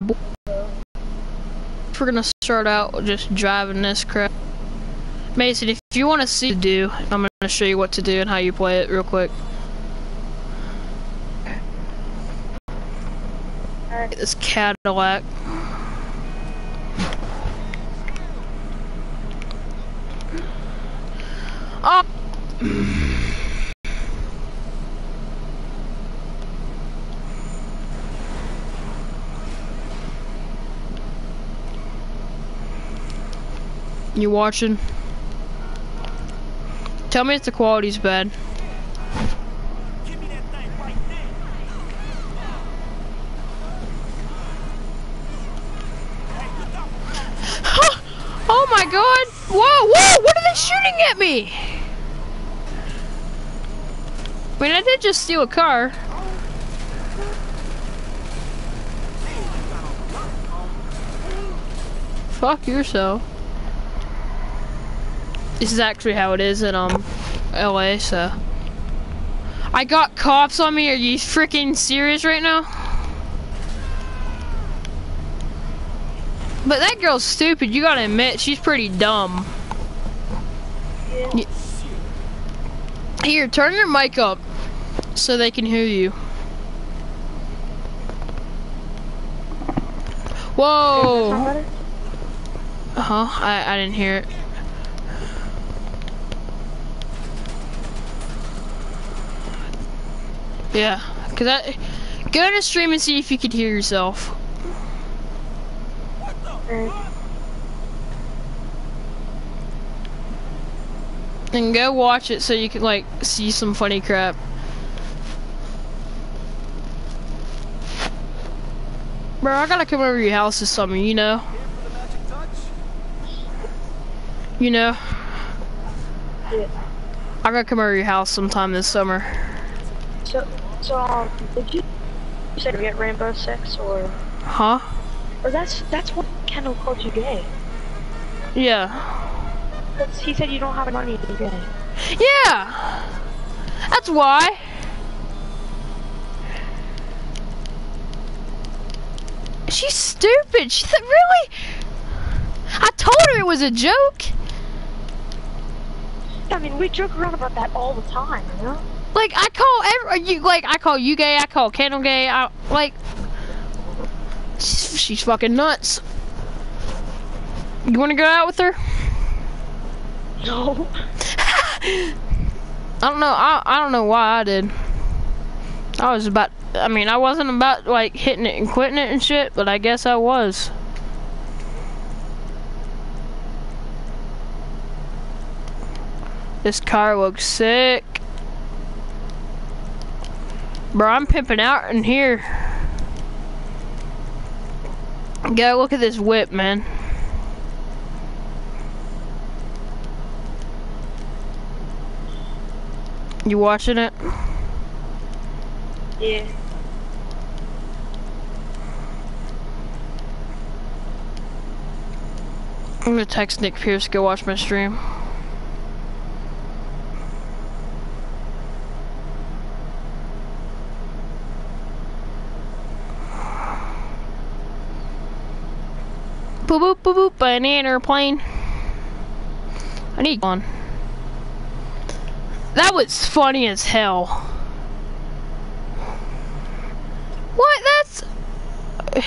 We're gonna start out just driving this crap. Mason, if you want to see what to do, I'm gonna show you what to do and how you play it real quick. This Cadillac. Oh. You watching? Tell me if the quality's bad. oh my god! Whoa, whoa! What are they shooting at me? I mean, I did just steal a car. Fuck yourself. This is actually how it is in um LA, so I got cops on me. Are you freaking serious right now? But that girl's stupid. You gotta admit, she's pretty dumb. Yeah. Here, turn your mic up so they can hear you. Whoa. Uh huh. I I didn't hear it. Yeah, cause I go to stream and see if you could hear yourself. And go watch it so you can like see some funny crap. Bro, I gotta come over to your house this summer, you know? You know? Yeah. I gotta come over to your house sometime this summer. So, so um, did you, you said you get Rainbow Six or Huh? or that's that's what Kendall called you gay. Yeah. That's, he said you don't have money to be gay. Yeah! That's why. She's stupid. She said, really? I told her it was a joke. I mean, we joke around about that all the time, you know? Like I call every uh, you like I call you gay. I call Kendall gay. I like she's, she's fucking nuts. You want to go out with her? No. I don't know. I I don't know why I did. I was about. I mean, I wasn't about like hitting it and quitting it and shit, but I guess I was. This car looks sick. Bro, I'm pimping out in here. Go look at this whip, man. You watching it? Yeah. I'm gonna text Nick Pierce to go watch my stream. Boop boop boop boop, an airplane. I need one. That was funny as hell. What? That's.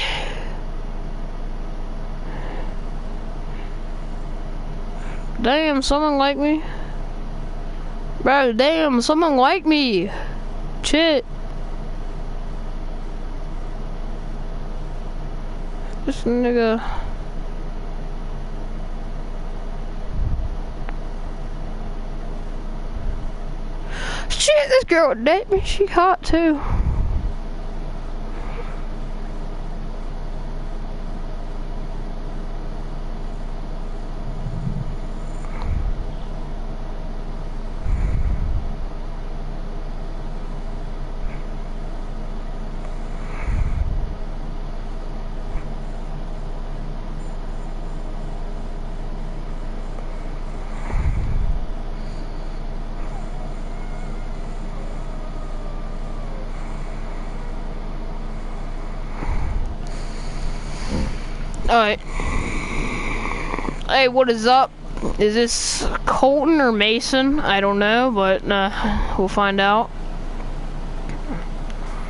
Damn, someone like me. Bro, damn, someone like me. Shit. This nigga. Shit, this girl date me. She hot too. Alright. Hey, what is up? Is this Colton or Mason? I don't know, but uh, we'll find out.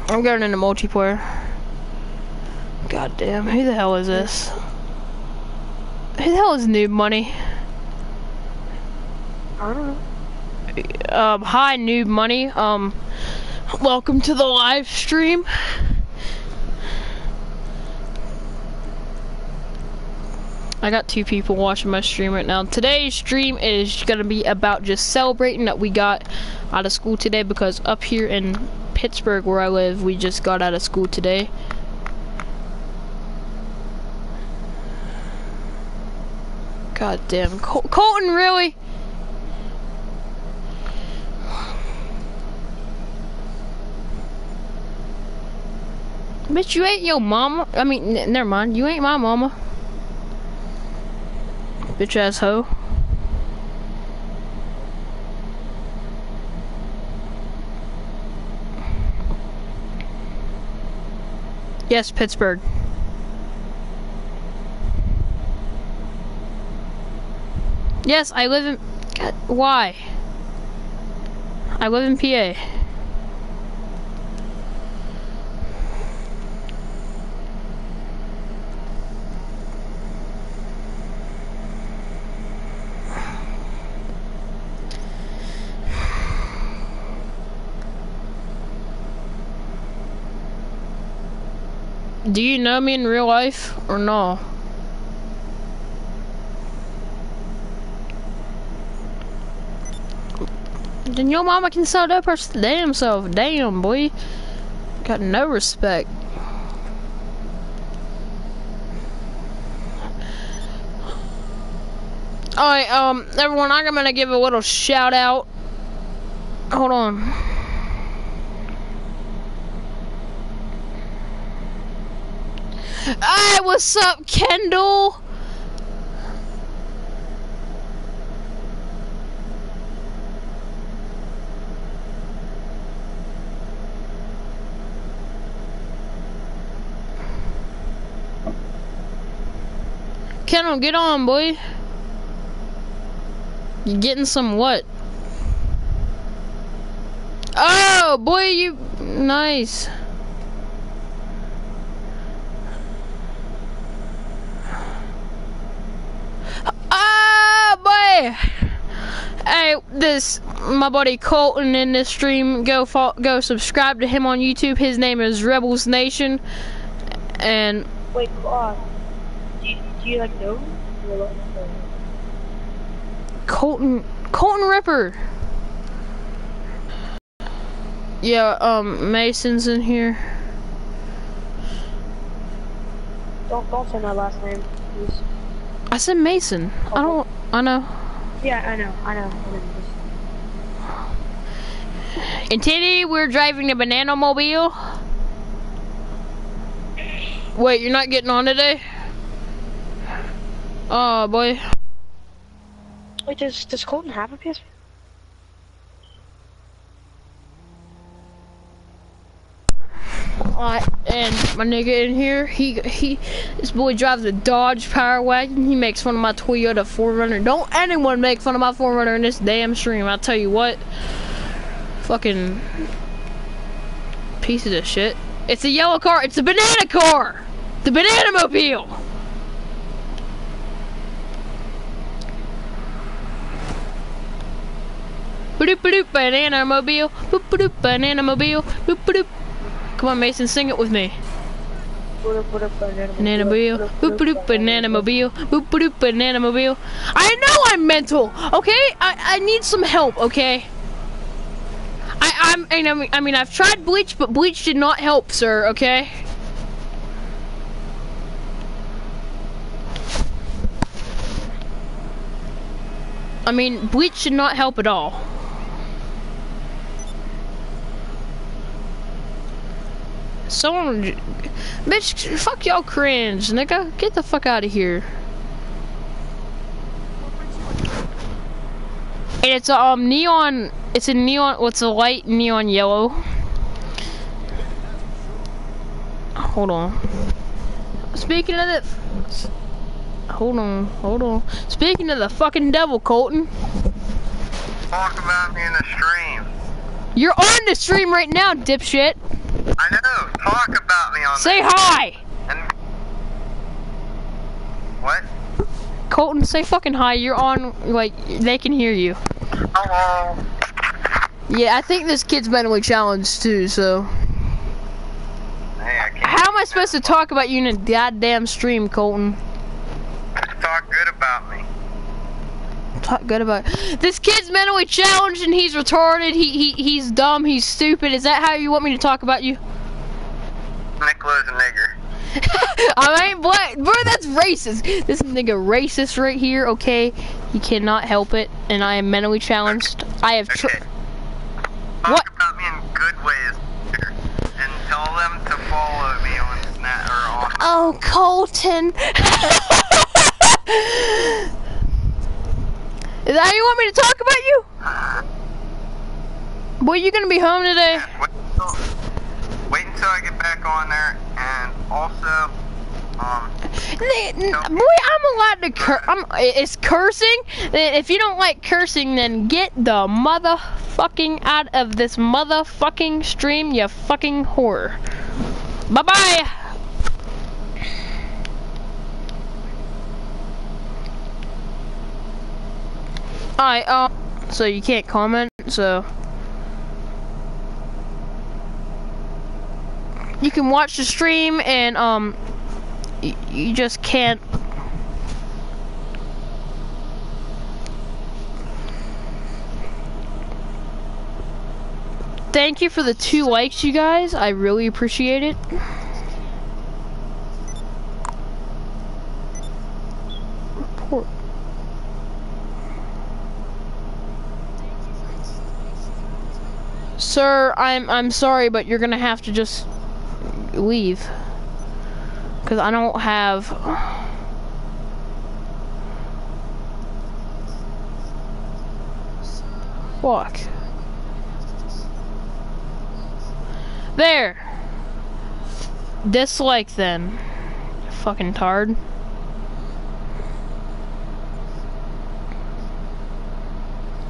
I'm going into multiplayer. God damn, who the hell is this? Who the hell is Noob Money? I don't know. Um, hi Noob Money. Um, welcome to the live stream. I got two people watching my stream right now. Today's stream is gonna be about just celebrating that we got out of school today because up here in Pittsburgh where I live, we just got out of school today. God damn, Col Colton, really? Bitch, you ain't your mama. I mean, never mind. You ain't my mama. Bitch ass hoe. Yes, Pittsburgh. Yes, I live in. God, why? I live in PA. Do you know me in real life or no? Then your mama can sell that person damn self. Damn, boy. Got no respect. Alright, um, everyone, I'm gonna give a little shout out. Hold on. Hey, what's up, Kendall? Kendall, get on, boy. You getting some what? Oh, boy, you... Nice. Boy. Hey, this my buddy Colton in this stream. Go fo- go subscribe to him on YouTube. His name is Rebels Nation, and Wait, uh, do you, do you like know? him? Or like, Colton Colton Ripper. Yeah, um, Mason's in here. Don't don't say my last name, please. I said Mason. I don't. I know. Yeah, I know, I know. And today we're driving the banana mobile. Wait, you're not getting on today? Oh boy. Wait, does does Colton have a PS? Alright, and my nigga in here, he he this boy drives a Dodge Power Wagon. He makes fun of my Toyota 4Runner. Don't anyone make fun of my 4Runner in this damn stream. I'll tell you what. Fucking pieces of shit. It's a yellow car. It's a banana car. The banana mobile. Boop boop banana mobile. Boop boop banana mobile. Boop boop. Come on, Mason, sing it with me. Banana mobile. Boop banana mobile. Boop banana mobile. I know I'm mental. Okay, I I need some help. Okay. I I'm I mean I mean I've tried bleach, but bleach did not help, sir. Okay. I mean, bleach did not help at all. Someone, bitch, fuck y'all cringe, nigga. Get the fuck out of here. And it's a um neon. It's a neon. What's a light neon yellow? Hold on. speaking of the, hold on, hold on. Speaking of the fucking devil, Colton, Talk about me in the stream. you're on the stream right now, dipshit. I know. Talk about me on Say hi, And what? Colton. Say fucking hi. You're on. Like they can hear you. Hello. Yeah, I think this kid's mentally challenged too. So Hey, I can't how am I supposed to talk about you in a goddamn stream, Colton? talk good about me. Talk good about this kid's mentally challenged and he's retarded. He he he's dumb. He's stupid. Is that how you want me to talk about you? Nicola's a nigger. I ain't black, bro. That's racist. This nigga racist right here. Okay, he cannot help it, and I am mentally challenged. I have. Okay. Talk What? about me in good ways. And tell them to follow me on Snap or on. oh, Colton. Is that how you want me to talk about you? Boy, you gonna be home today? Wait until, wait until I get back on there, and also, um, N- Boy, I'm allowed to cur- I'm, it's cursing. If you don't like cursing, then get the motherfucking out of this motherfucking stream, you fucking whore. Bye bye. Alright, um, so you can't comment, so. You can watch the stream and, um, you just can't Thank you for the two likes, you guys. I really appreciate it. Sir, I'm I'm sorry, but you're gonna have to just leave. Cause I don't have Fuck. There. Dislike then. Fucking tard.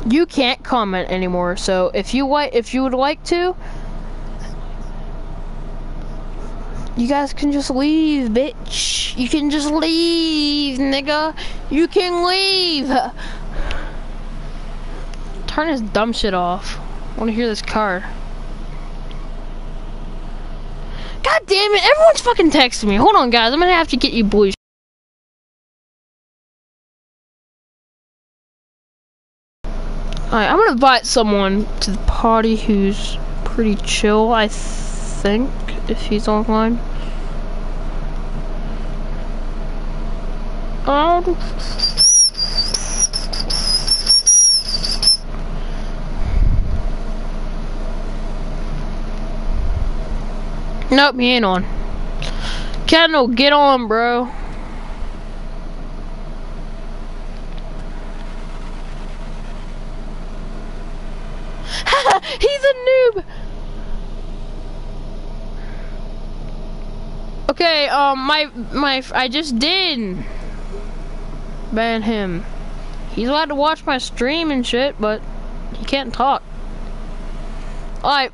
You can't comment anymore, so if you like if you would like to you guys can just leave, bitch. You can just leave, nigga. You can leave. Turn this dumb shit off. I wanna hear this car. God damn it, everyone's fucking texting me. Hold on, guys. I'm gonna have to get you boys. Alright, I'm gonna invite someone to the party who's pretty chill, I think, if he's online. Um. Nope, he ain't on. Kendall, get on, bro. He's a noob. Okay, um, my my I just did ban him. He's allowed to watch my stream and shit, but he can't talk. Alright,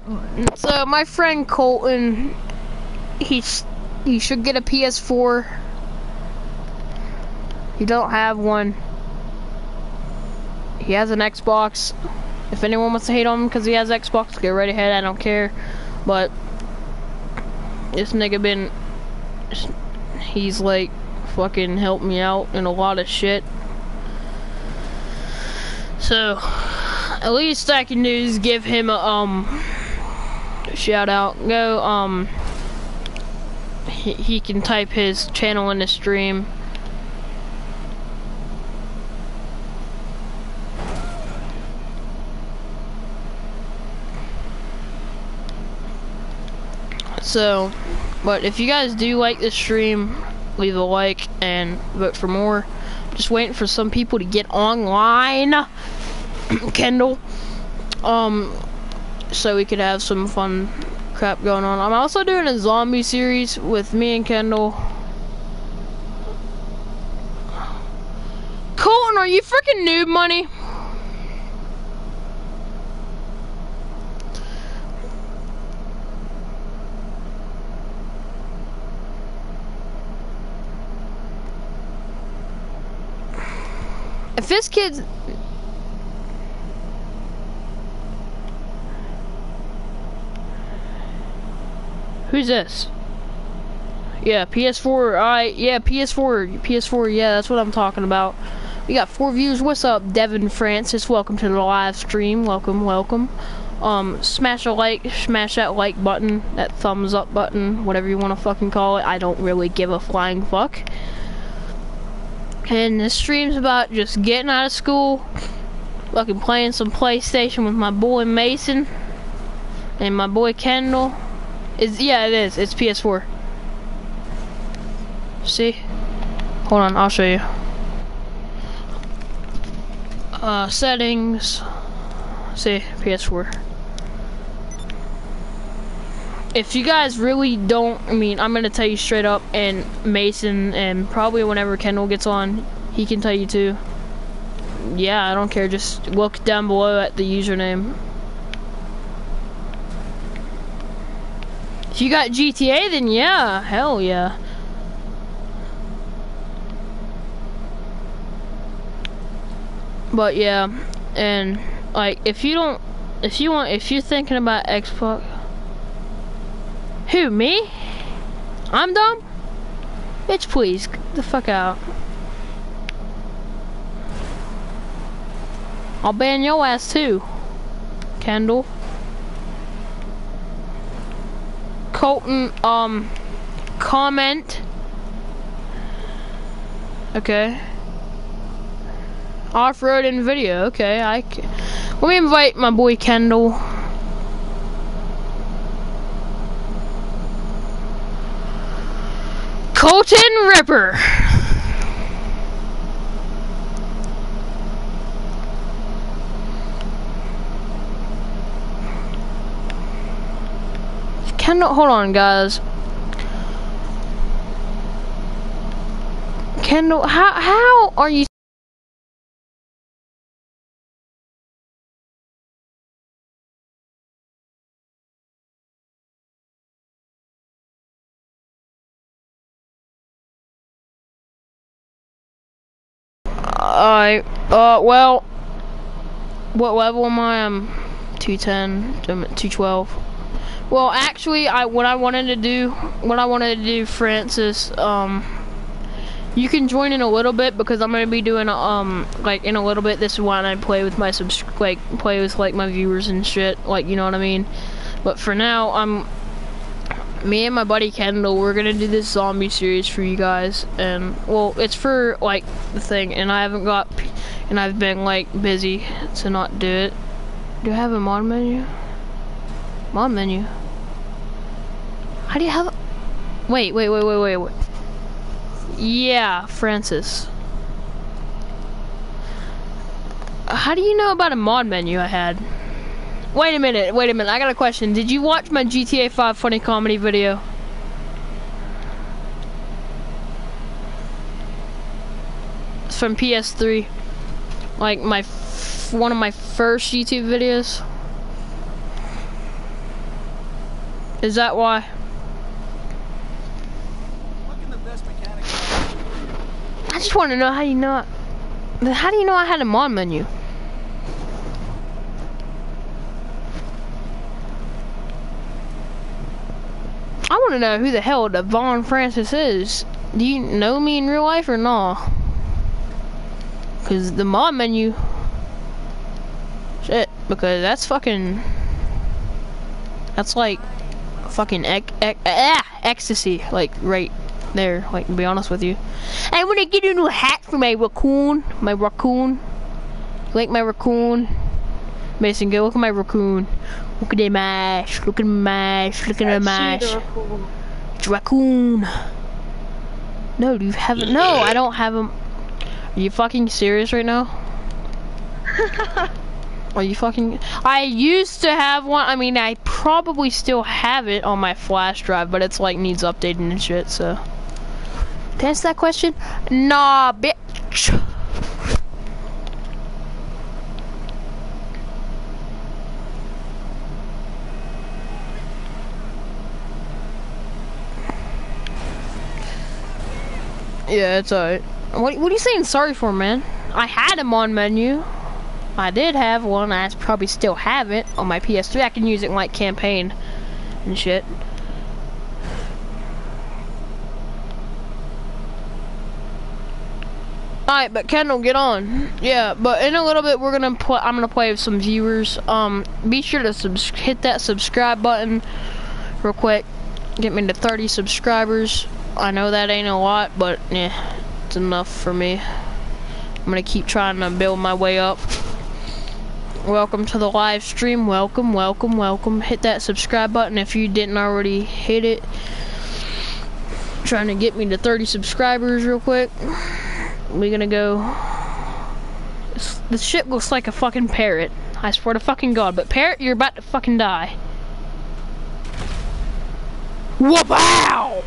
so my friend Colton, he's he should get a PS4. He don't have one. He has an Xbox. If anyone wants to hate on him because he has Xbox, go right ahead. I don't care. But this nigga been, he's like fucking helped me out in a lot of shit. So at least I can do is give him a um shout out. Go um he, he can type his channel in the stream. So, but if you guys do like this stream, leave a like and vote for more. Just waiting for some people to get online, Kendall, um, so we could have some fun crap going on. I'm also doing a zombie series with me and Kendall. Colton, are you freaking noob money? This kid's Who's this? Yeah, PS4. I yeah, PS4. PS4. Yeah, that's what I'm talking about. We got four views. What's up, Devin Francis? Welcome to the live stream. Welcome, welcome. Um, smash a like, smash that like button, that thumbs up button, whatever you want to fucking call it. I don't really give a flying fuck. And this stream's about just getting out of school, fucking playing some PlayStation with my boy Mason and my boy Kendall. Is yeah, it is. It's PS4. See? Hold on, I'll show you. Uh, settings. See, PS4. If you guys really don't, I mean, I'm gonna tell you straight up, and Mason, and probably whenever Kendall gets on, he can tell you too. Yeah, I don't care, just look down below at the username. If you got GTA, then yeah, hell yeah. But yeah, and like if you don't, if you want, if you're thinking about Xbox, who me? I'm dumb. Bitch, please, get the fuck out. I'll ban your ass too, Kendall. Colton, um, comment. Okay. Off-road and video. Okay, I. Can. Let me invite my boy Kendall. Colton Ripper. Kendall, hold on, guys. Kendall, how how are you? I, uh, well, what level am I? I'm 210, 212. Well, actually, I what I wanted to do, what I wanted to do, Francis, um, you can join in a little bit because I'm gonna be doing, um, like in a little bit. This is why I play with my subs, like play with like my viewers and shit, like you know what I mean. But for now, I'm me and my buddy Kendall, we're gonna do this zombie series for you guys, and well, it's for like the thing, and I haven't got, and I've been like busy to not do it. Do I have a mod menu? Mod menu. How do you have? Wait, wait, wait, wait, wait, wait. Yeah, Francis. How do you know about a mod menu I had? Wait a minute, wait a minute, I got a question. Did you watch my GTA 5 funny comedy video? It's from PS3. Like my, one of my first YouTube videos. Is that why? I just want to know how you know. How do you know I had a mod menu? I want to know who the hell Devon Francis is. Do you know me in real life or not? Cause the mod menu, shit. Because that's fucking. That's like fucking ec ec ah, ecstasy, like right there. Like to be honest with you, I want to get a new hat for my raccoon. My raccoon. Like my raccoon. Mason, go look at my raccoon. Look at the mash. Look at the mash. Look at the mash. raccoon. It's raccoon. No, you haven't. No, I don't have him. Are you fucking serious right now? Are you fucking? I used to have one. I mean, I probably still have it on my flash drive, but it's like needs updating and shit. So, to answer that question, nah, bitch. Yeah, it's alright. What, what are you saying sorry for, man? I had him on menu. I did have one. I probably still have it on my PS3. I can use it in like campaign and shit. Alright, but Kendall, get on. Yeah, but in a little bit we're gonna play. I'm gonna play with some viewers. Um, be sure to hit that subscribe button real quick. Get me to 30 subscribers. I know that ain't a lot, but yeah, it's enough for me. I'm gonna keep trying to build my way up. Welcome to the live stream. Welcome, welcome, welcome. Hit that subscribe button if you didn't already hit it. Trying to get me to 30 subscribers real quick. We're gonna go. This, this shit looks like a fucking parrot. I swear to fucking god, but parrot, you're about to fucking die. Wow!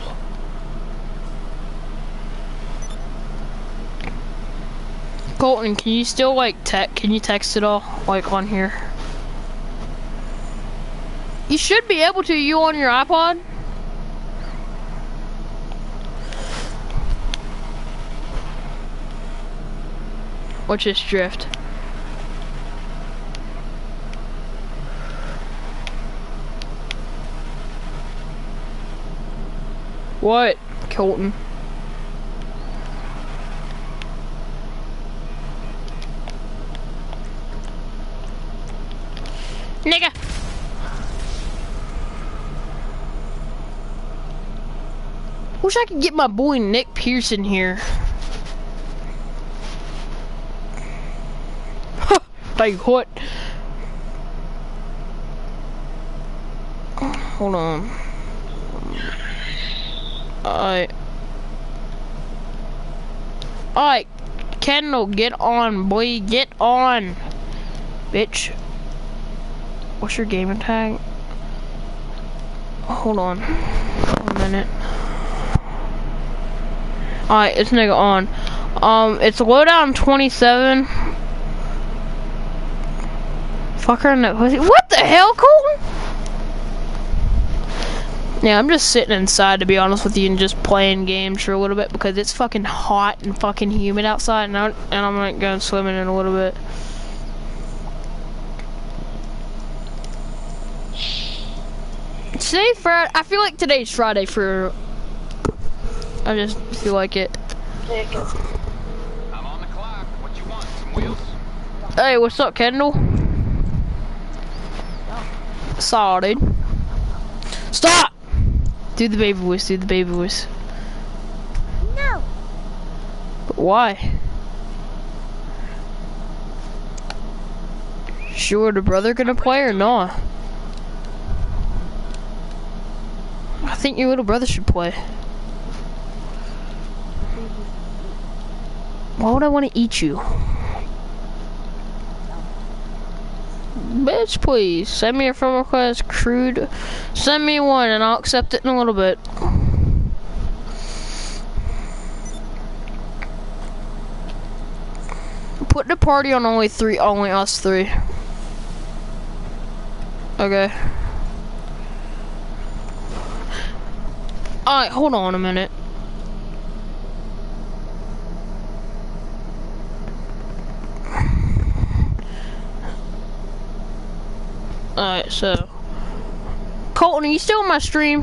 Colton, can you still like text? Can you text it all like on here? You should be able to. You on your iPod? What's this drift? What, Colton? I wish I could get my boy Nick Pearson here. like what. Hold on. Alright. Alright. Kendall, get on, boy. Get on. Bitch. What's your gamer tag? Hold on. One minute. Alright, it's nigga on. Um, it's LOWEDOWN 27. Fucker in the pussy. What the hell, Colton? Yeah, I'm just sitting inside to be honest with you and just playing games for a little bit because it's fucking hot and fucking humid outside and, I, and I'm like going swimming in a little bit. Today Friday, I feel like today's Friday for, I'm just feel like it. I'm on the clock. What you want? Some wheels? Hey, what's up, Kendall? Sorry, dude. Stop! Do the baby voice, do the baby voice. No. But why? Sure, the brother gonna play or not? I think your little brother should play. Why would I want to eat you? Bitch, please. Send me a friend request, crude. Send me one and I'll accept it in a little bit. Put the party on only three, only us three. Okay. Alright, hold on a minute. So. Colton, are you still on my stream?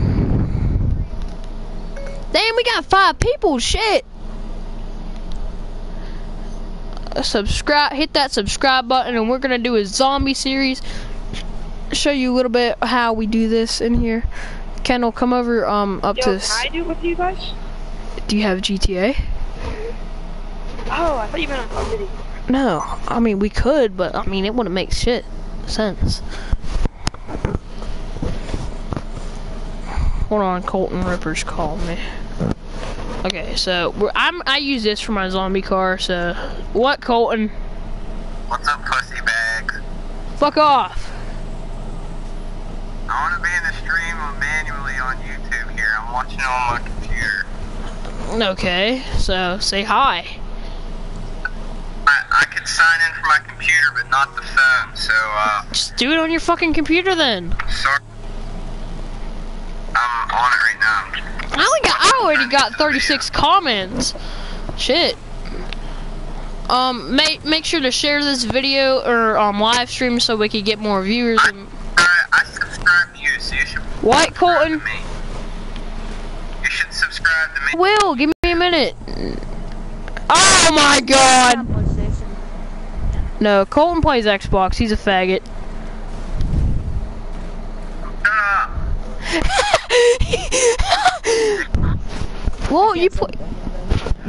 Damn, we got five people, shit! Uh, subscribe, hit that subscribe button, and we're gonna do a zombie series. Show you a little bit how we do this in here. Kendall, come over um up Yo, to. can I do it with you guys? Do you have GTA? Oh, I thought you meant on Call. No, I mean we could, but I mean it wouldn't make shit sense. Hold on, Colton Rippers called me. Okay, so we're, I'm I use this for my zombie car. So what, Colton? What's up, pussy bag? Fuck off. I want to be in the stream manually on YouTube here. I'm watching it on my computer. Okay, so say hi. I, I could sign in from my computer, but not the phone. So, uh, Just do it on your fucking computer then. sorry. On it right now. I only got, I already got 36 comments. Shit. Um, make make sure to share this video or um live stream so we can get more viewers. And, Alright, I subscribe to you, so you should subscribe Colton? to me. You should subscribe to me. Will, give me a minute. Oh my God. No, Colton plays Xbox. He's a faggot. Well, you play.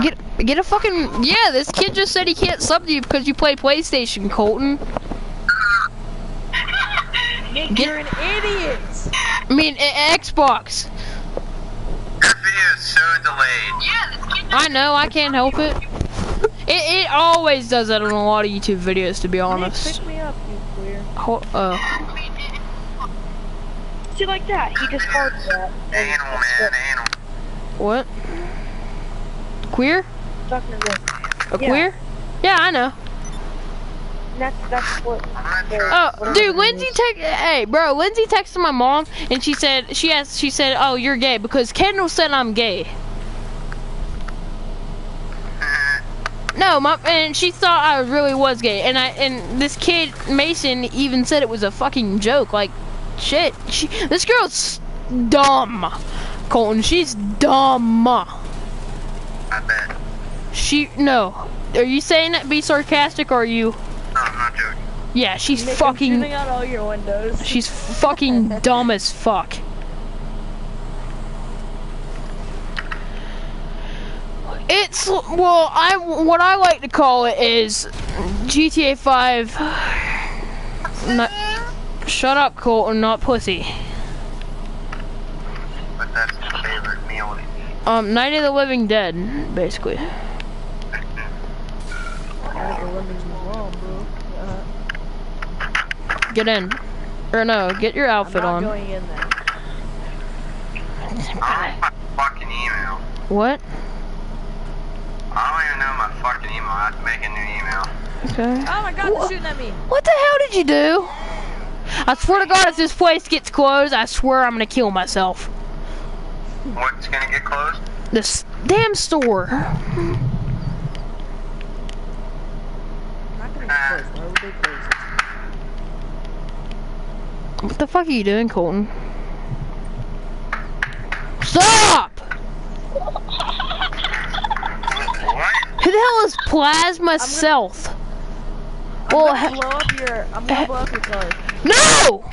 Get get a fucking yeah. This kid just said he can't sub to you because you play PlayStation, Colton. Nick, Get- you're an idiot. I mean a- Xbox. Your video is so delayed. Yeah, I know. I can't help it. It it always does that on a lot of YouTube videos. To be Nick, honest. pick me up, you queer. Ho- uh, See, like that. He just called you that. and Anal, that's man, what- what? Queer? Talking to this. A Yeah. queer? Yeah, I know. That's that's what. I'm not they're- sure. Oh, whatever dude, it Lindsay is. text. Hey, bro, Lindsay texted my mom, and she said she asked. She said, "Oh, you're gay because Kendall said I'm gay." No, my and she thought I really was gay, and I and this kid Mason even said it was a fucking joke. Like, shit, she this girl's dumb, Colton. She's dumb. I bet. She no. Are you saying that be sarcastic or are you? No, I'm not joking. Yeah, she's Nick, I'm fucking. out all your windows. She's fucking dumb as fuck. It's well, I what I like to call it is GTA 5. Not, shut up, Colton, not pussy. But that's my favorite meal to eat. Um, Night of the Living Dead, basically. Yeah, the lemons is bro. Uh, Get in, or no, get your I'm outfit not on. going in there. I don't know my fucking email. What? I don't even know my fucking email. I have to make a new email. Okay. Oh my god, Wha- they're shooting at me. What the hell did you do? I swear to God, if this place gets closed, I swear I'm gonna kill myself. What's gonna get closed? This damn store. I'm not gonna ah. close. Why would they close? What the fuck are you doing, Colton? Stop! What? Who the hell is Plasma Stealth? Well, I'm he- gonna blow up your. I'm gonna blow up your car. No!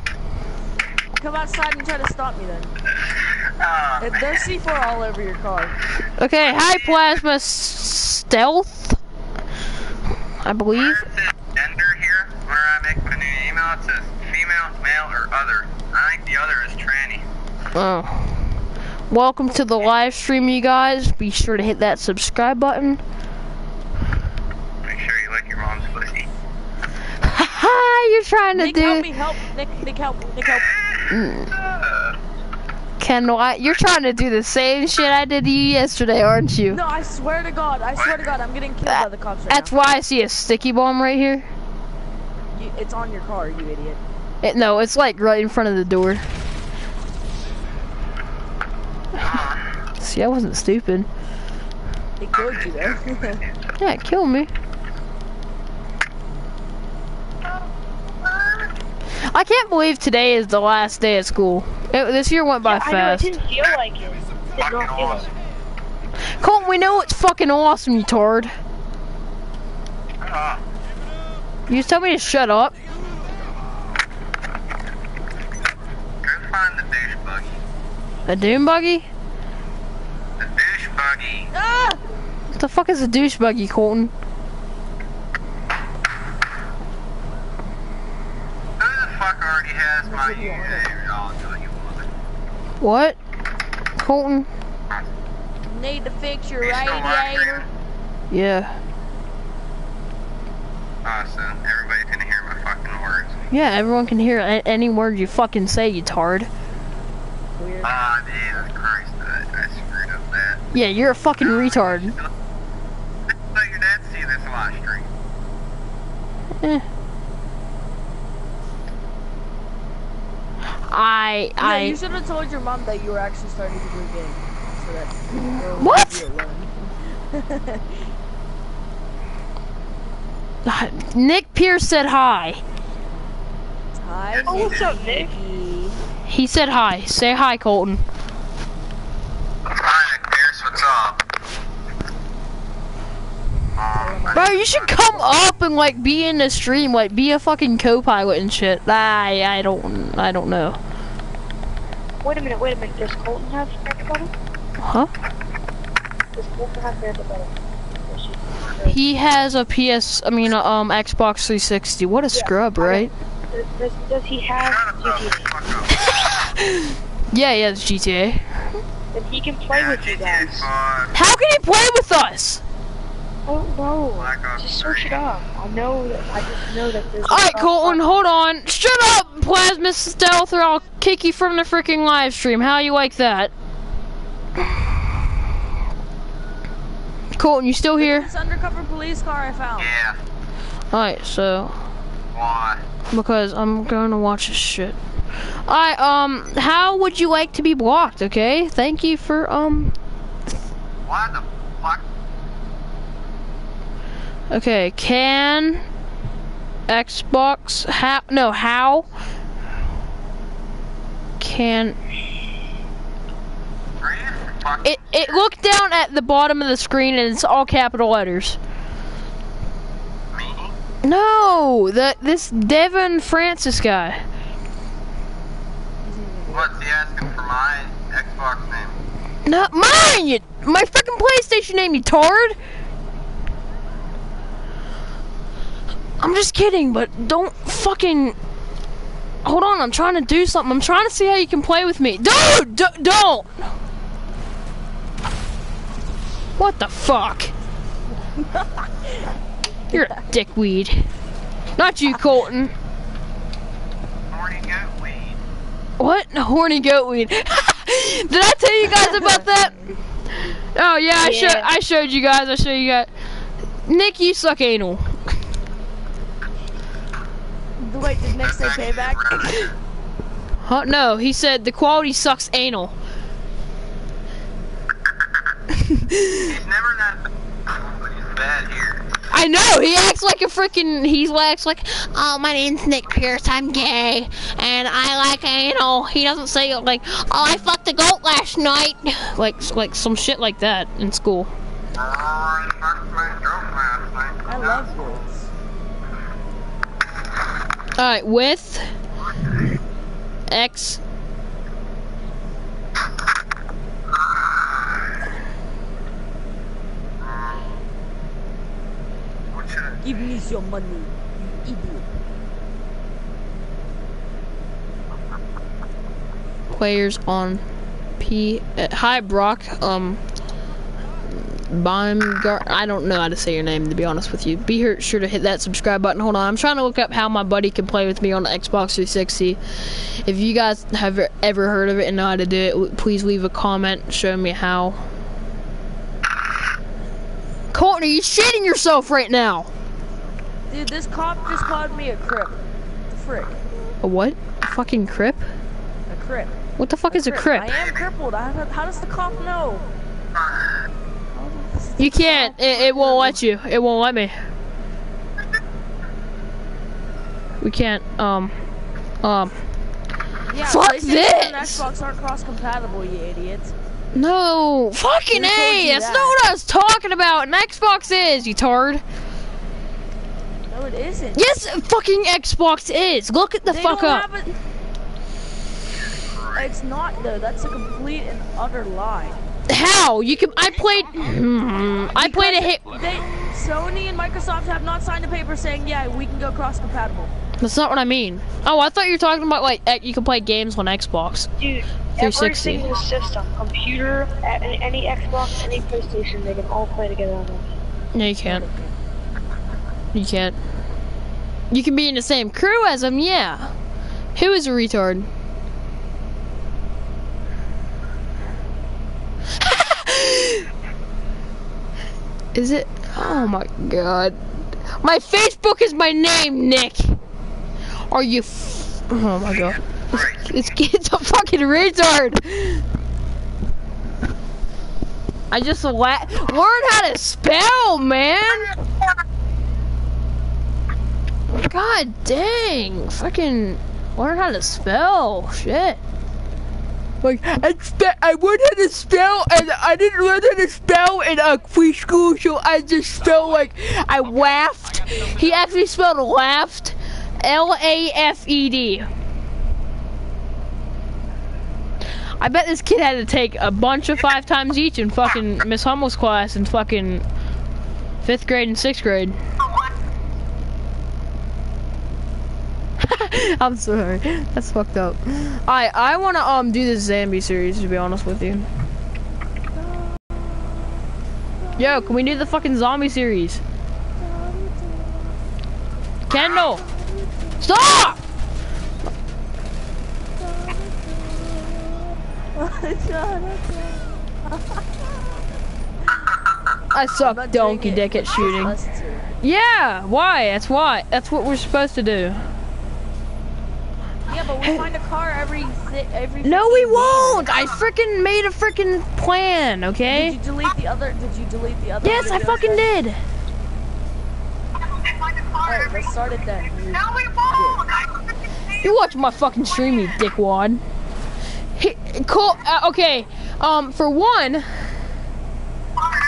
Come outside and try to stop me then. Uh, If There's C4 all over your car. Okay, hi Plasma Stealth. I believe. where it says gender here, where I make my new email, it says female, male, or other. I think the other is tranny. Oh. Welcome to the live stream, you guys. Be sure to hit that subscribe button. Make sure you lick your mom's pussy. Haha, you're trying to Nick, help do. me, help. Nick, Nick, help. Nick, help. Uh, Kendall, I, you're trying to do the same shit I did to you yesterday, aren't you? No, I swear to God. I swear to God, I'm getting killed by the cops right That's why I see a sticky bomb right here. You, it's on your car, you idiot. It, no, it's like right in front of the door. See, I wasn't stupid. It killed you though. Yeah, it killed me. I can't believe today is the last day of school. It, this year went by fast. I know, it didn't feel like it. It did fucking not feel like awesome. Colton, we know it's fucking awesome, you tard. Uh, You just tell me to shut up. go find the douche buggy. A doom buggy? The douche buggy. ah! What the fuck is a douche buggy, Colton? Who the fuck already has my username? I'll tell you what. What? Colton? Need to fix your You radiator. Yeah. Awesome. Everybody's gonna hear my fucking words. Yeah, everyone can hear any word you fucking say, you tard. Weird. Ah, Jesus Christ, I, I screwed up that. Yeah, you're a fucking retard. Let your dad see this live stream. Eh. I Yeah, I you should have told your mom that you were actually starting to do a game. So that What? leave you alone. Nick Pierce said hi. Hi, Oh, what's up, Nick? He said hi. Say hi, Colton. Hi, Nick Pierce, what's up? Bro, you should come up and like be in the stream, like be a fucking co-pilot and shit. I I don't I don't know. Wait a minute, wait a minute. Does Colton have Grandpa Button? Huh? Does Colton have Button? He has a PS, I mean, a, um, Xbox 360. What a scrub, right? Does, does, does he have GTA? Yeah, he has GTA. Then he can play Yeah, with you guys. 5, How can he play with us? I don't know. Black Just search it up. I know that. I just know that there's. Alright, Colton, hold on. Shut up, Plasma Stealth, or I'll kick you from the freaking live stream. How you like that? Colton, you still here? This undercover police car I found. Yeah, Alright, so why? because I'm gonna watch this shit. Alright, um, how would you like to be blocked, okay? Thank you for, um, Why the fuck? Okay, can Xbox, how, no, how can, Are you fuck? it, it, look down at the bottom of the screen and it's all capital letters. No, the, this Devin Francis guy. What's he asking for my Xbox name? Not mine, you, my freaking PlayStation name, you tard. I'm just kidding, but don't fucking. Hold on, I'm trying to do something. I'm trying to see how you can play with me. Dude, d- don't! What the fuck? You're a dickweed. Not you, Colton. Horny goat weed. What? Horny goat weed. Did I tell you guys about that? Oh yeah, I showed Yeah. I showed you guys. I showed you guys. Nick, you suck anal. Wait, did Nick say payback? right. Huh? No, he said the quality sucks anal. He's never that bad, but he's bad here. I know. He acts like a freaking. He acts like, oh, my name's Nick Pierce. I'm gay, and I like anal. He doesn't say like, oh, I fucked a goat last night, like like some shit like that in school. Oh, I my last night. I love this. All right, with X. What should I Give me some money, you idiot. players on P. Uh, hi, Brock. Um, Baumgart. I don't know how to say your name to be honest with you. Be here, sure to hit that subscribe button. Hold on, I'm trying to look up how my buddy can play with me on the Xbox 360. If you guys have ever heard of it and know how to do it, please leave a comment. Show me how. Colton, are you shitting yourself right now? Dude, this cop just called me a crip. The frick? A what? A fucking crip? A crip. What the fuck is a crip? I am crippled. I, how does the cop know? How does the You can't. It, it won't let you. It won't let me. We can't. Um. Um. Yeah, Fuck PlayStation and this! Xbox aren't cross-compatible, you idiots. No. Fucking Who A. That's that? not what I was talking about. An Xbox is, you tard. No, it isn't. Yes, fucking Xbox is. Look at the They fuck up. it- It's not though. That's a complete and utter lie. How? You can. I played. I played a hit. They, Sony and Microsoft have not signed a paper saying, yeah, we can go cross-compatible. That's not what I mean. Oh, I thought you were talking about like you can play games on Xbox. Dude, every single system, computer, any, any Xbox, any PlayStation, they can all play together on it. No, you can't. You can't. You can be in the same crew as them, yeah. Who is a retard? Is it? Oh my god. My Facebook is my name, Nick. Are you? F- oh my god. This kid's a fucking retard. I just la- how to spell, man. God dang, fucking learn how to spell. Shit. Like I learned how to spell, and I didn't learn how to spell in uh, a preschool, so I just spelled like I laughed. He actually spelled laughed, L A F E D. I bet this kid had to take a bunch of five times each in fucking Miss Hummel's class in fucking fifth grade and sixth grade. I'm sorry. That's fucked up. I I wanna um do this Zambi series to be honest with you. Yo, can we do the fucking zombie series? Kendall! Stop! I suck donkey dick at shooting. Yeah, why? That's why. That's what we're supposed to do. Yeah, but we find a car every every. No, we won't. I freaking made a freaking plan, Okay. Did you delete the other? Did you delete the other? Yes, I fucking then? did. Alright, let's start it then. You- No, we won't. You watch my fucking stream, you dickwad. He, cool. Uh, okay. Um, for one,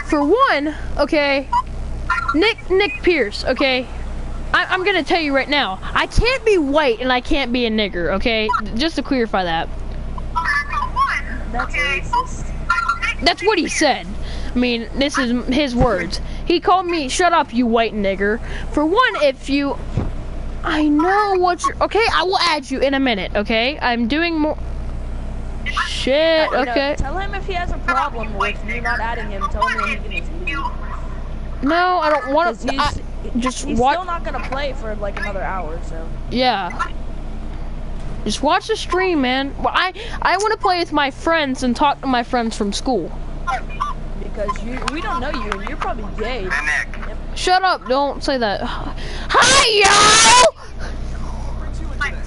for one, okay. Nick Nick Pierce, okay. I, I'm gonna tell you right now. I can't be white and I can't be a nigger, okay? Just to clarify that. That's racist. That's what he said. I mean, this is his words. He called me, shut up, you white nigger. For one, if you. I know what you're. Okay, I will add you in a minute, okay? I'm doing more. Shit, You know, okay. tell him if he has a problem with me not adding him. Tell him when he can just leave. No, I don't want to. He's, Just he's watch. still not gonna play for like another hour, so. Yeah. Just watch the stream, man. Well, I I want to play with my friends and talk to my friends from school. Because you, we don't know you, and you're probably gay. Hey, Nick. Shut up! Don't say that. Hi, yo!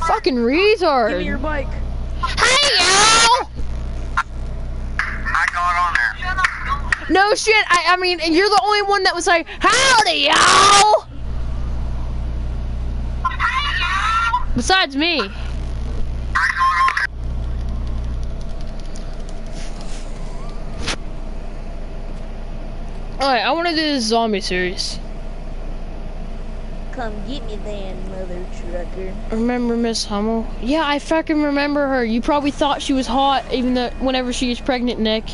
Fucking retard. Give me your bike. Hey, yo! I got on there. No shit. I I mean, you're the only one that was like, howdy, yo! Besides me. Alright, I want to do this zombie series. Come get me then, mother trucker. Remember Miss Hummel? Yeah, I fucking remember her. You probably thought she was hot, even though whenever she was pregnant, Nick.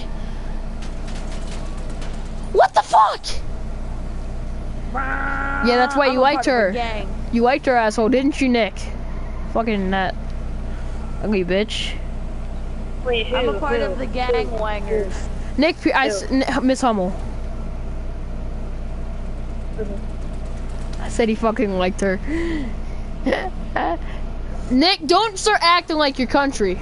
What the fuck? Yeah, that's why you liked her. You liked her asshole, didn't you, Nick? Fucking that ugly bitch. Wait, who? I'm a part who? of the gang wangers. Nick, Pe- I s- N- Miss Hummel. I said he fucking liked her. Nick, don't start acting like your country.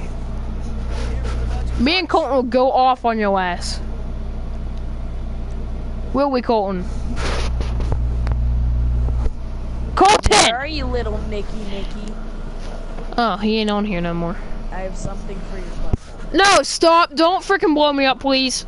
Me and Colton will go off on your ass. Will we, Colton? Colton! Where are you, little Nicky Nicky? Oh, he ain't on here no more. I have something for your. No, stop! Don't freaking blow me up, please.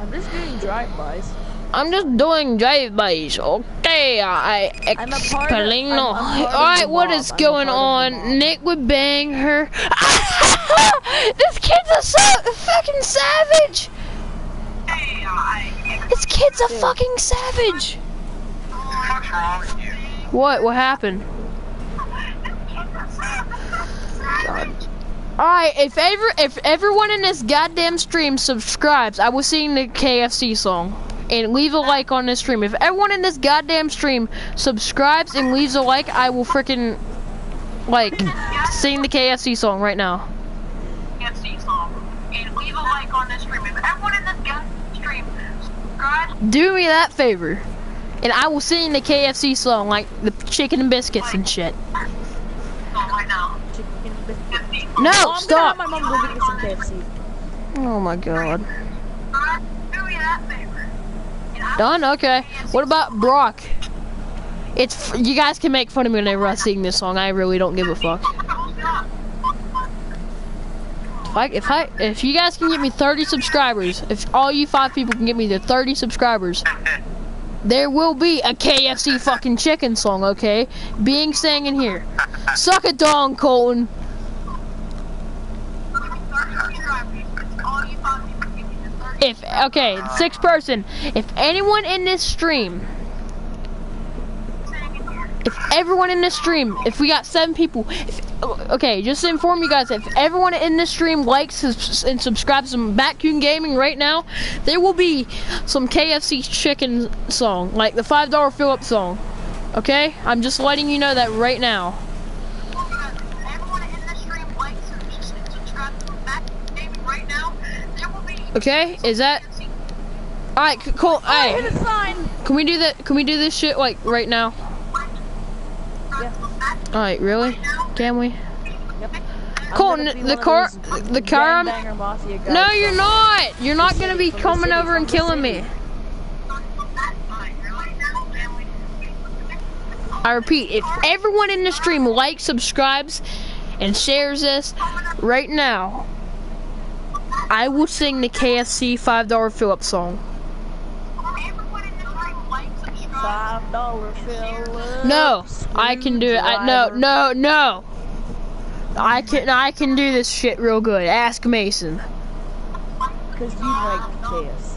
I'm just doing drive-bys. I'm just doing drive-bys. Okay, I I'm a part of- explain. I'm- I'm part of All right, the what is going part of the on? Nick would bang her. this kid's a sa- fucking savage. This kid's a fucking savage. What's wrong with you? What? What happened? Alright, if ever if everyone in this goddamn stream subscribes, I will sing the KFC song. And leave a like on this stream. If everyone in this goddamn stream subscribes and leaves a like, I will freaking like sing the KFC song right now. KFC song. And leave a like on this stream. If everyone in this guy stream subscribe, Do me that favor. And I will sing the KFC song like the chicken and biscuits and shit. song right now. Chicken biscuit. KFC No, Oh, I'm stop. my mom go get some KFC. Oh my god. subscribe. Do me that favor. And I Done? Okay. What about Brock? It's f- you guys can make fun of me whenever I sing this song. I really don't give a fuck. If I, if I if you guys can get me 30 subscribers, if all you five people can get me to 30 subscribers, there will be a KFC fucking chicken song, okay? Being sang in here. Suck a dong, Colton. If okay, six person. If anyone in this stream, if everyone in this stream, if we got seven people, if, okay, just to inform you guys, if everyone in this stream likes and subscribes to Batcoon Gaming right now, there will be some KFC chicken song, like the five dollar fill up song. Okay, I'm just letting you know that right now. Okay, is that? All right, cool. Oh, hey, a sign. can we do that? Can we do this shit like right now? All right, really? Can we? I'm Colton, the car, the car. No, you're not. You're not gonna be coming over and killing me. I repeat, if everyone in the stream likes, subscribes, and shares this right now, I will sing the KFC five dollar fill up song. Five dollar fill. No, I can do it. I no no no. I can I can do this shit real good. Ask Mason. Because you like chaos.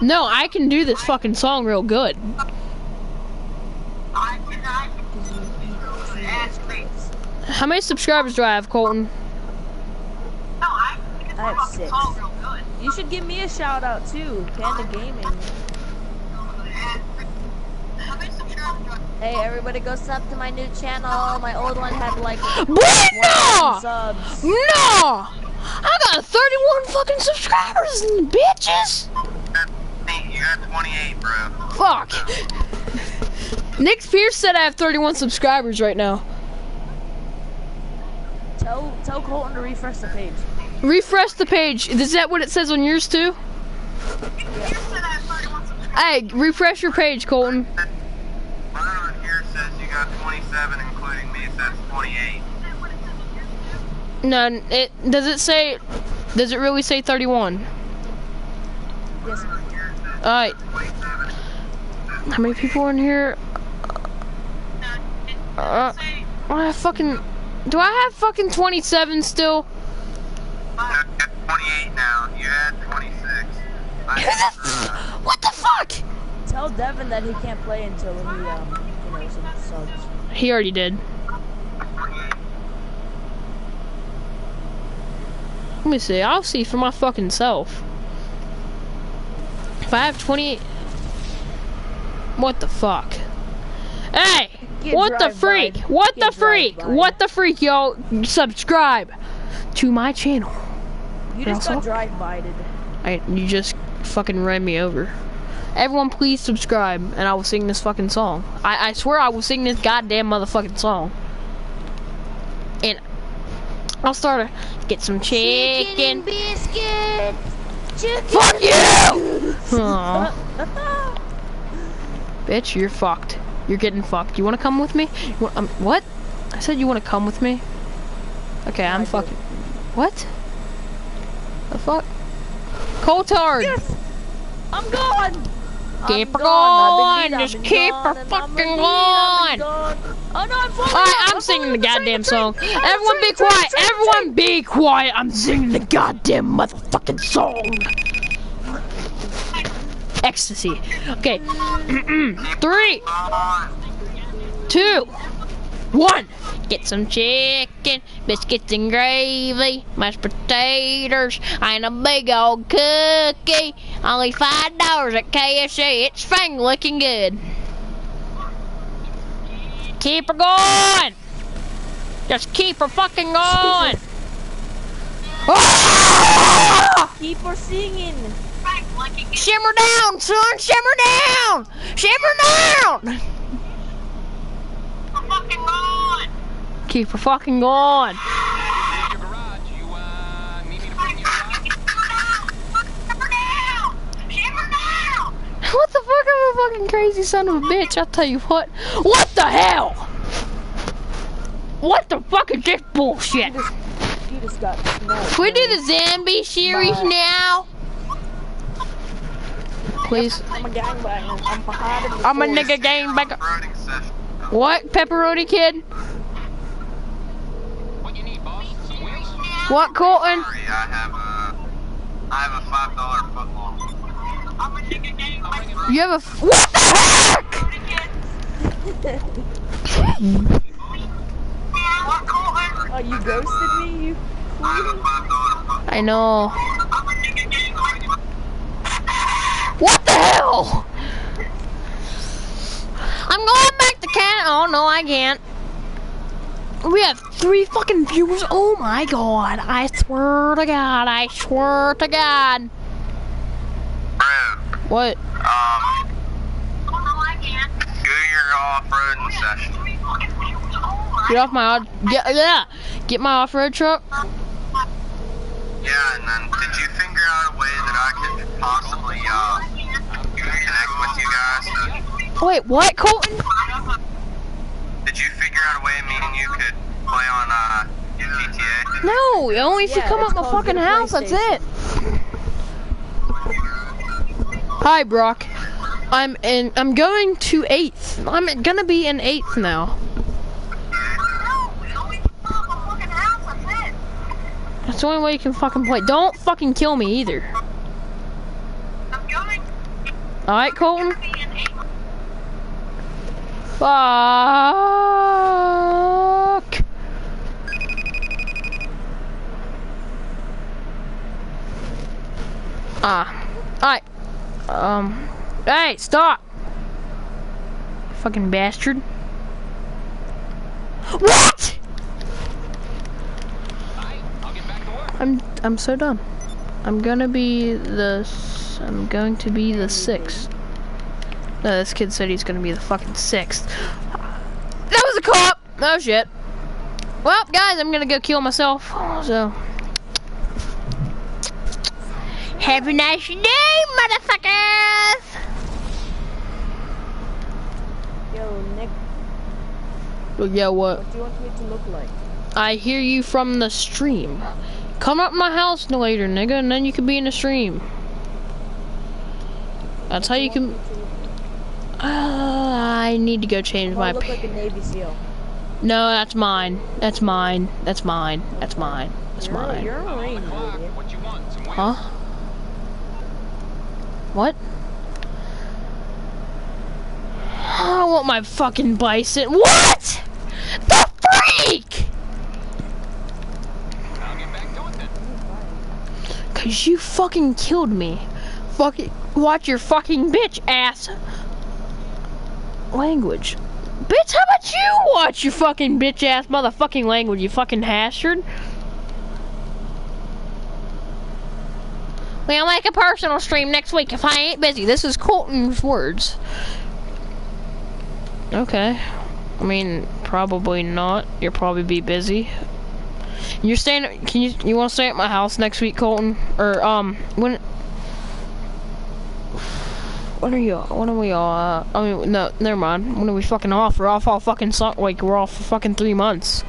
No, I can do this fucking song real good. How many subscribers do I have, Colton? I have six. You should give me a shout out too, Panda Gaming. Hey, everybody go sub to my new channel. My old one had like Bueno! subs. No! I got 31 fucking subscribers, bitches! You got 28, bro. Fuck. Nick Pierce said I have 31 subscribers right now. Tell tell Colton to refresh the page. Refresh the page. Is that what it says on yours too? Hey, refresh your page, Colton. Mine on here says you got 27, including me. It says 28. No, it does it say? Does it really say 31? Yes. All right. How many people are in here? Uh, I fucking. Do I have fucking 27 still? You got 28 now. You had 26. What the fuck? Tell Devin that he can't play until he um you know some subs. He already did. Let me see. I'll see for my fucking self. If I have 28. What the fuck? Hey! Get what the freak? What Get the freak? What the freak, yo? Subscribe to my channel. You just got drive bided. I, you just fucking ran me over. Everyone, please subscribe, and I will sing this fucking song. I, I swear I will sing this goddamn motherfucking song. And I'll start to get some chicken. biscuit. Chicken. Fuck you! Bitch, you're fucked. You're getting fucked. You wanna come with me? You want, um, what? I said you wanna come with me? Okay, I'm I do. fucking. What? The fuck? Coltard! Yes. I'm gone. Keep I'm her gone. Going, just keep gone, her fucking a lead, I've been going. gone. Oh no, I'm falling Alright, I'm I'm singing the goddamn song. Everyone be quiet! Everyone be quiet! I'm singing the goddamn motherfucking song! Ecstasy. Okay. Three, two, one. Get some chicken, biscuits and gravy, mashed potatoes, and a big old cookie. Only five dollars at KFC. It's fang looking good. Keep her going. Just keep her fucking going. Keep her singing. Shimmer down, son. Shimmer down. Shimmer down. Keep her fucking going. Here's your garage. You, uh, need me to bring you around? What the fuck? I'm a fucking crazy son of a bitch. I'll tell you what. What the the hell? What the fuck is this bullshit? You just, you just got we do the zombie series Bye. now? Please. I'm a gangbanger. I'm behind in I'm a nigga gang back. What, pepperoni kid? What you need, boss? What, Colton? Sorry, I have a, I have a five dollar You have a. F- what the heck? Oh, you ghosted me, you I have a five dollar football. I know. I'm a nigga gang. What the hell? I'm going back to Canada. Oh no, I can't. We have three fucking viewers. Oh my god. I swear to god. I swear to god. Bro, What? um, Oh, no, do your off-roading session. Get off my odd. Get, yeah. Get my off road truck. Yeah, and then did you figure out a way that I could possibly uh connect with you guys? Wait, what, Colton? Did you figure out a way me and you could play on uh GTA? No, only if you come it's up my fucking house. That's it. Hi, Brock. I'm in. I'm going to eighth. I'm gonna be in eighth now. That's the only way you can fucking play. Don't fucking kill me either. I'm going All right, Colton. Fuck. Ah. Alright. Um. Hey, stop. Fucking bastard. What? I'm I'm so done. I'm gonna be the I'm going to be the sixth. No, this kid said he's gonna be the fucking sixth. That was a cop. Oh shit. Well, guys, I'm gonna go kill myself. So. Have a nice day, motherfuckers. Yo, Nick, Yo, yeah, what? what do you want me to look like? I hear you from the stream. Come up my house later, nigga, and then you can be in the stream. That's how you can. Uh, I need to go change my. look like a Navy SEAL. no, that's mine. That's mine. That's mine. That's mine. That's You're, mine. you're a Marine, Clock, dude. what you want? Some wheels? Huh? What? I want my fucking bison. What? The freak! Cause you fucking killed me. Fucking watch your fucking bitch ass language. Bitch, how about you watch your fucking bitch ass motherfucking language, you fucking hastard? We'll make a personal stream next week if I ain't busy. This is Colton's words. Okay. I mean, probably not. You'll probably be busy. You're staying. Can you? You want to stay at my house next week, Colton? Or um, when? When are you? When are we all? Uh, I mean, no, never mind. When are we fucking off? We're off all fucking so- like we're off for fucking three months.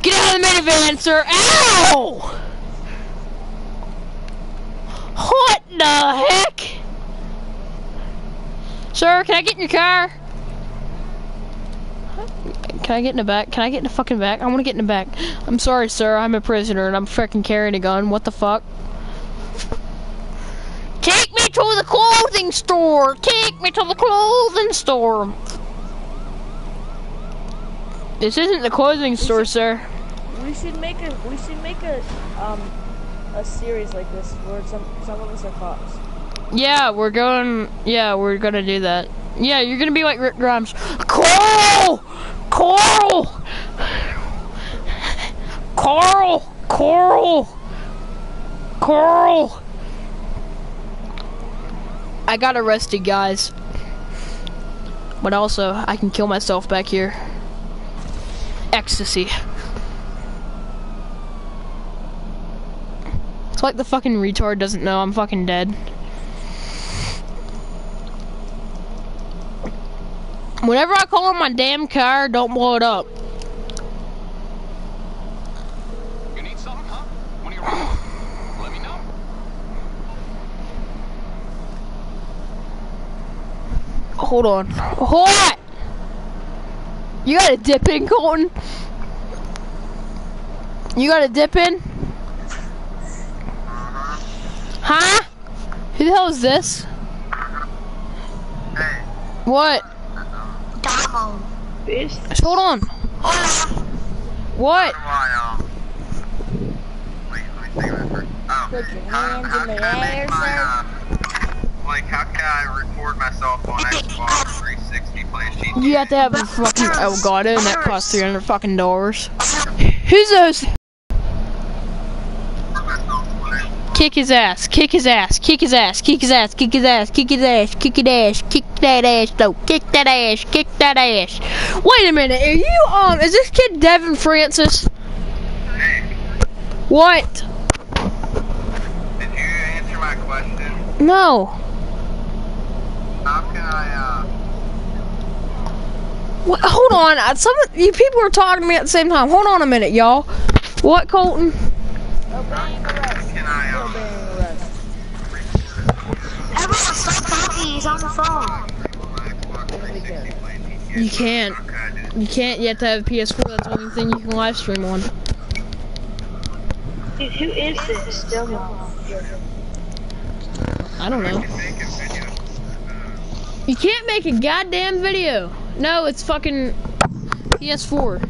Get out of the minivan, sir! Ow! What the heck? Sir, can I get in your car? Can I get in the back? Can I get in the fucking back? I want to get in the back. I'm sorry, sir. I'm a prisoner and I'm freaking carrying a gun. What the fuck? Take me to the clothing store. Take me to the clothing store. This isn't the clothing store, sir. We should make a we should make a um a series like this where some some of us are cops. Yeah, we're going. Yeah, we're gonna do that. Yeah, you're gonna be like Rick Grimes. Coral, Coral, Coral, Coral, Coral. I got arrested, guys. But also, I can kill myself back here. Ecstasy. It's like the fucking retard doesn't know I'm fucking dead. Whenever I call on my damn car, don't blow it up. You need something, huh? When you're let me know. Hold on. Hold on! You got a dip in, Colton? You got a dip in? Huh? Who the hell is this? Hey, What? Bitch. Hold on. What? how do I, um... Wait, let me think of it first. Oh, Put your how, how can I make my, uh... Like, how can I record myself on Xbox 360 playing GTA? You have to have a fucking Elgato and that costs 300 fucking dollars. Who's those? Kick his ass, kick his ass, kick his ass, kick his ass, kick his ass, kick his ass, kick his ass, kick that ass, though, kick that ass, kick that ass. Wait a minute, are you, um, is this kid Devin Francis? What? did you answer my question? No. How can I, uh... What, hold on, uh, some of you people are talking to me at the same time. Hold on a minute, y'all. What, Colton? Obeying arrest. He's on the phone. on my Xbox 360 playing GTA? You can't. Okay, I did. You can't yet to have a PS4. That's the only thing you can live stream on. Dude, who is this? Still. I don't know. Make a video. You can't make a goddamn video. No, it's fucking PS4.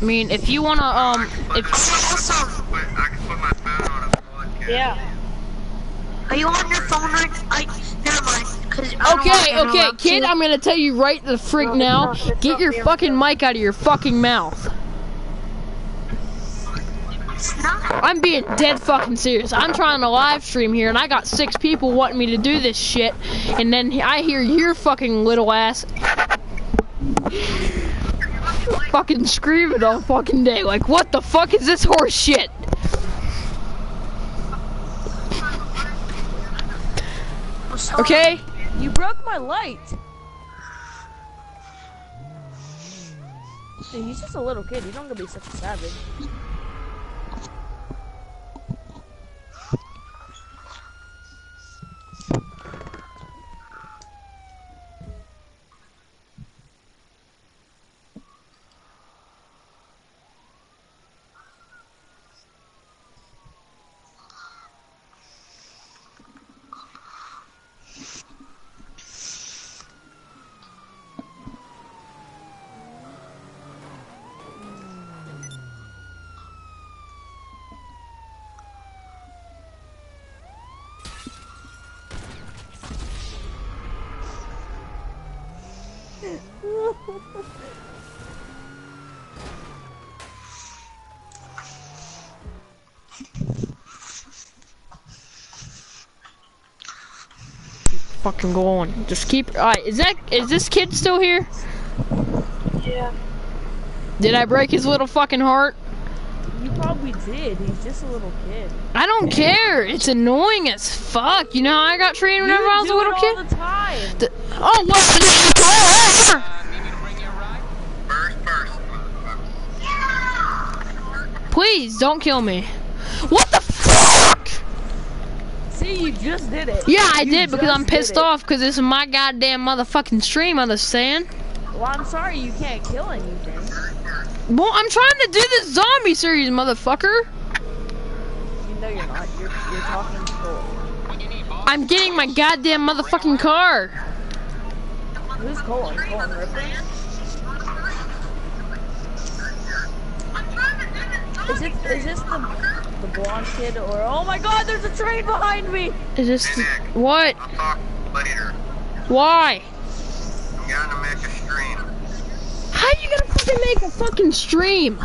I mean, if you wanna, um, if But I can put my phone on a podcast. Yeah. Are you on your phone right? I never mind. Cause okay, okay, kid, you. I'm gonna tell you right the freak No, now. it's Get your fucking mic out of your fucking mouth. I'm being dead fucking serious. I'm trying to live stream here, and I got six people wanting me to do this shit, and then I hear your fucking little ass fucking screaming all fucking day. Like, what the fuck is this horse shit? I'm sorry. Okay? You broke my light. Dude, he's just a little kid. You don't gonna be such a savage. Fucking go on. Just keep. Alright, is that. Is this kid still here? Yeah. Did I break his little fucking heart? You probably did. He's just a little kid. I don't care. It's annoying as fuck. You know how I got treated whenever I was a do little it kid? all the time. The- oh, what? Uh, need me to bring you a ride? First person, motherfucker. Please don't kill me. What the fuck? See, you just did it. Yeah, I You did because I'm pissed off because this is my goddamn motherfucking stream. Understand? Well, I'm sorry you can't kill anything. Well, I'm trying to do this zombie series, motherfucker. You know you're not. You're, you're talking troll. What you need, boss? I'm getting my goddamn motherfucking car. Who's Colin? Colin Ripley? Is it is this the the blonde kid or oh my god there's a train behind me Is this Hey, Nick. what? I'll talk later. Why? I'm gonna make a stream. How you gonna fucking make a fucking stream?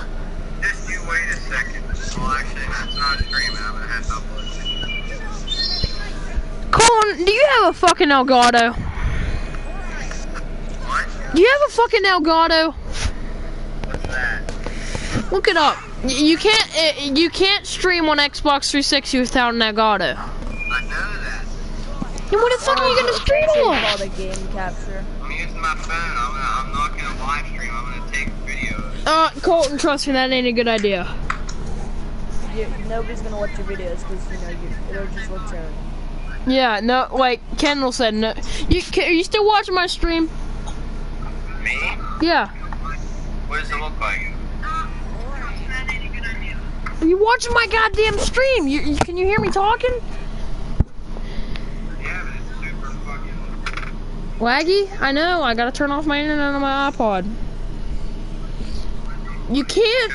Just you wait a second. Well, actually, that's not a stream. I'm gonna have to upload. Colin, do you have a fucking Elgato? What? Do you have a fucking Elgato? What's that? Look it up. You can't uh, you can't stream on Xbox 360 without an Elgato. I know that. Then what the fuck are you gonna stream actually on? called a game capture. I'm using my phone. I'm, gonna, I'm not gonna live stream. I'm gonna take videos. Uh, Colton, trust me, that ain't a good idea. You, nobody's gonna watch your videos because you know you, it'll just look terrible. Yeah, no, like Kendall said, no. You ca- are you still watching my stream? Me? Yeah. What does it look like? Are you watching my goddamn stream? You, you can you hear me talking? Yeah, but it's super fucking. Laggy? I know. I gotta turn off my internet on my iPod. You can't.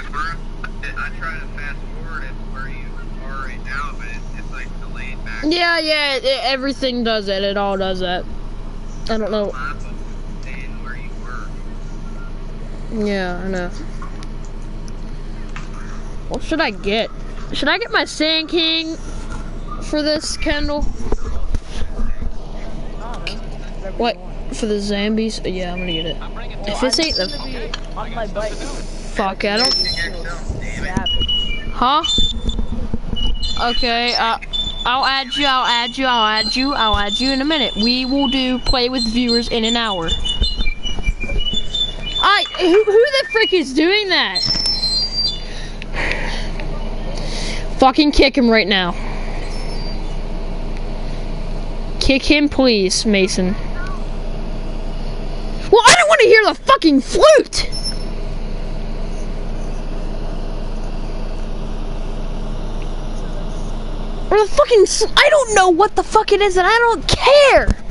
I try to fast forward it where you are right now, but it's, it's like delayed back. Yeah, yeah. It, it- everything does it. It all does that. I don't know. My phone saying where you were. Yeah, I know. What should I get? Should I get my Sand King for this, Kendall? What? For the zombies? Yeah, I'm gonna get it. If this ain't the fuck, I don't. Huh? Okay, uh, I'll add you, I'll add you, I'll add you, I'll add you in a minute. We will do play with viewers in an hour. I, who, who the frick is doing that? Fucking kick him right now. Kick him, please, Mason. Well, I don't want to hear the fucking flute! Or the fucking. I don't know what the fuck it is, and I don't care!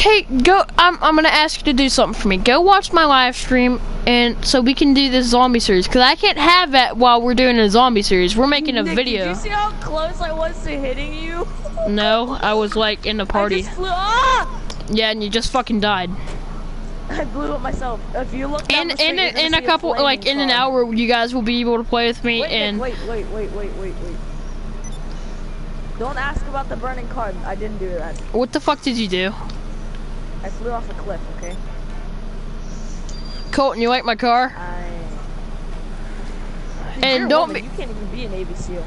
Okay, go. I'm, I'm gonna ask you to do something for me. Go watch my live stream, and so we can do this zombie series. Cause I can't have that while we're doing a zombie series. We're making a Nick, video. Did you see how close I was to hitting you? No, I was like in the I party. just flew. Ah! Yeah, and you just fucking died. I blew up myself. If you look In in a, in a couple flaming like in an hour, you guys will be able to play with me. Wait, and wait, wait, wait, wait, wait, wait. Don't ask about the burning car. I didn't do that. what the fuck did you do, I flew off a cliff. Okay. Colton? You like my car? I. And You're don't woman, be- You can't even be a Navy SEAL.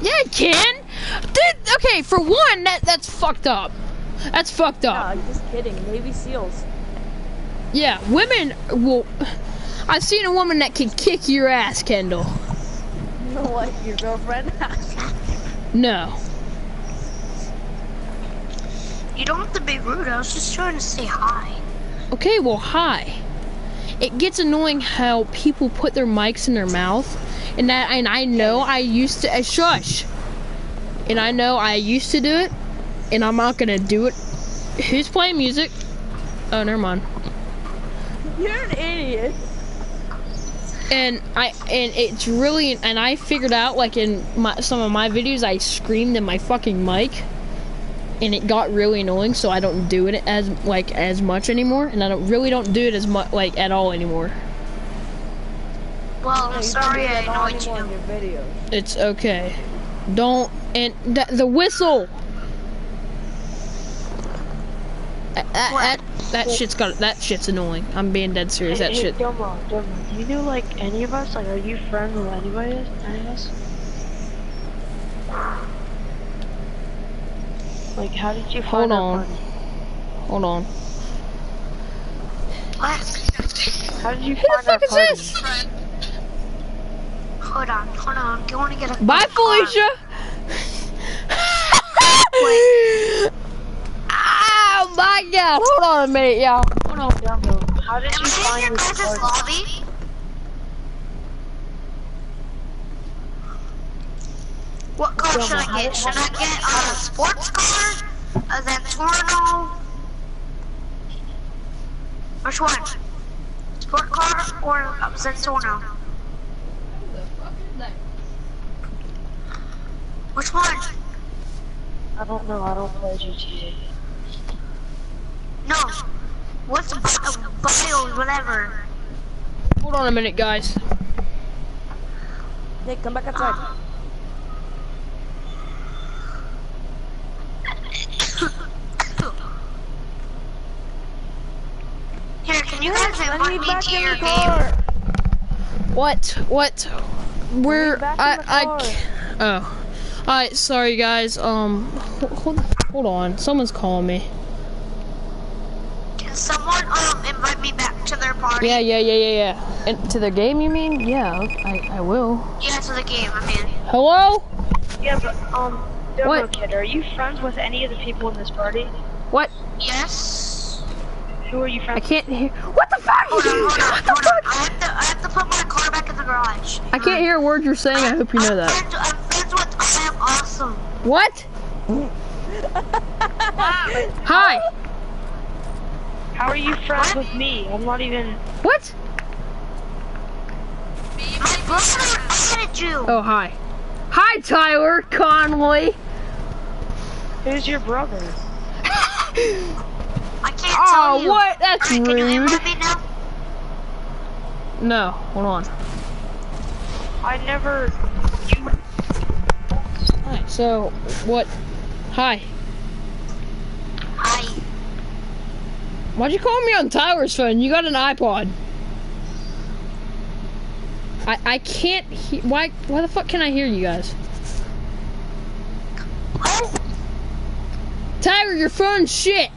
Yeah, I can. Dude, okay, for one, that that's fucked up. That's fucked No, up. I'm just kidding. Navy SEAls. Yeah, women will. I've seen a woman that can kick your ass, Kendall. You know what? Your girlfriend? No. You don't have to be rude. I was just trying to say hi. Okay, well, hi. It gets annoying how people put their mics in their mouth, and that, and I know I used to. Uh, shush. And I know I used to do it, and I'm not gonna do it. Who's playing music? Oh, never mind. You're an idiot. and I and it's really and I figured out like in my, some of my videos I screamed in my fucking mic and it got really annoying so I don't do it as like as much anymore and I don't really don't do it as much like at all anymore. Well, No, I'm sorry I annoyed anymore in you. your videos. It's okay. Don't and th- the whistle. That, that, that shit's got that shit's annoying. I'm being dead serious. That Hey, shit. Domo, Domo, do you know like any of us? Like, are you friends with anybody? Any of us? Like, how did you Hold find our on. Hold on. What? How did you Who the find our fuck is party? this? Hold on, hold on. Do you want to get a Bye, a car? Felicia. oh my god! Hold on a minute, y'all. Hold on. Domo, how did Am you I in find your this lobby? What car should I get? Should I get uh, a sports car? A Zentorno? Which one? Sport car or a Zentorno? Which one? I don't know. I don't play GTA. No. What's bio, bio whatever? Hold on a minute, guys. Nick, come back outside. Uh, Here, can you guys invite me me back to in your the game? What? What? we're I I oh. Alright, sorry guys. Um hold hold on. Someone's calling me. Can someone um invite me back to their party? Yeah, yeah, yeah, yeah, yeah. And to the game you mean? Yeah, I I will. Yeah, to the game. I mean, Hello? Yeah, but um, Domo What? Kid, are you friends with any of the people in this party? What? yes. Who are you friends? I can't hear What the fuck? Hold on, hold on, What the hold on. fuck? I have to, I have to put my car back in the garage. I can't hear a word you're saying. I hope you know I'm that. Friends, I'm friends with I am awesome. What? Hi. How are you friends with me? I'm not even. What? My brother added you. Oh, hi. Hi, Tyler Conley. Who's your brother? I can't ah, tell you. Oh, what? That's Alright, can you rude. me now? No, hold on. I never. Alright, so what? Hi. Hi. Why'd you call me on Tyler's phone? You got an iPod. I I can't he- why why the fuck can I hear you guys? Oh, Tyler, your phone's shit.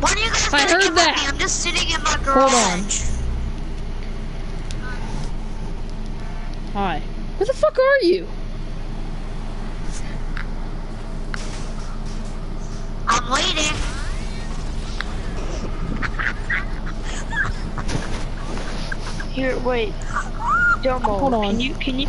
when are you guys I heard that. me? I'm just sitting in my Hold on. Hi. Where the fuck are you? I'm waiting. Here, wait. Domo, Hold on. can you can you